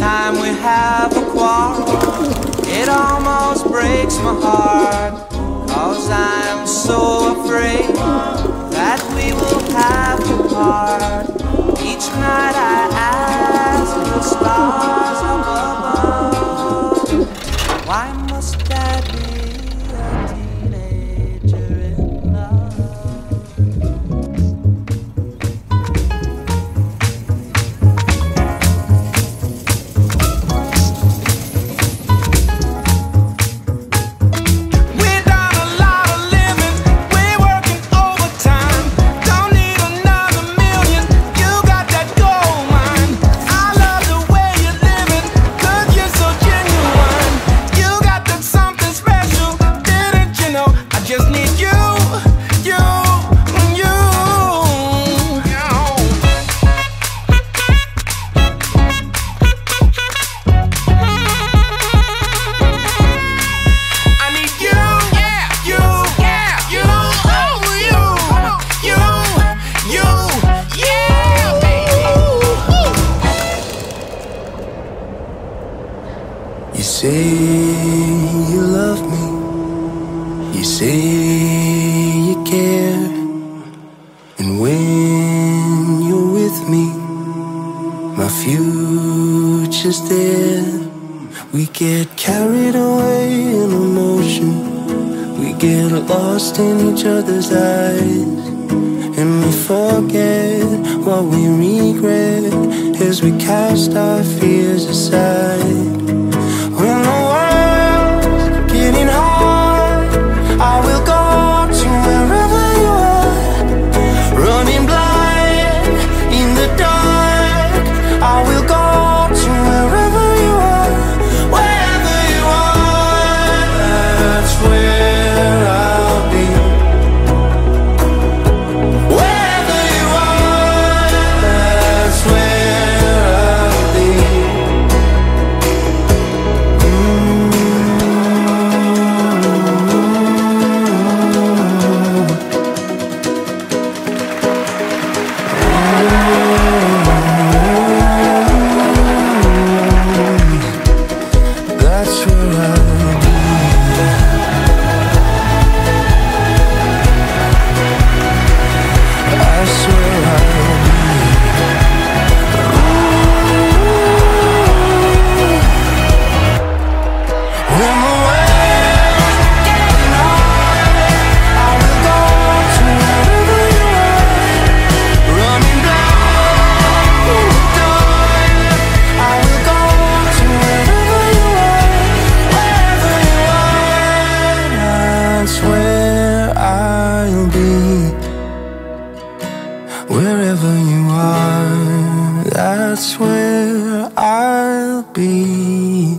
time we have a quarrel, it almost breaks my heart. Cause I'm so afraid that we will have to part. Each night I ask the stars. say you love me, you say you care, and when you're with me, my future's there. We get carried away in emotion, we get lost in each other's eyes, and we forget what we regret as we cast our fears aside. where I'll be.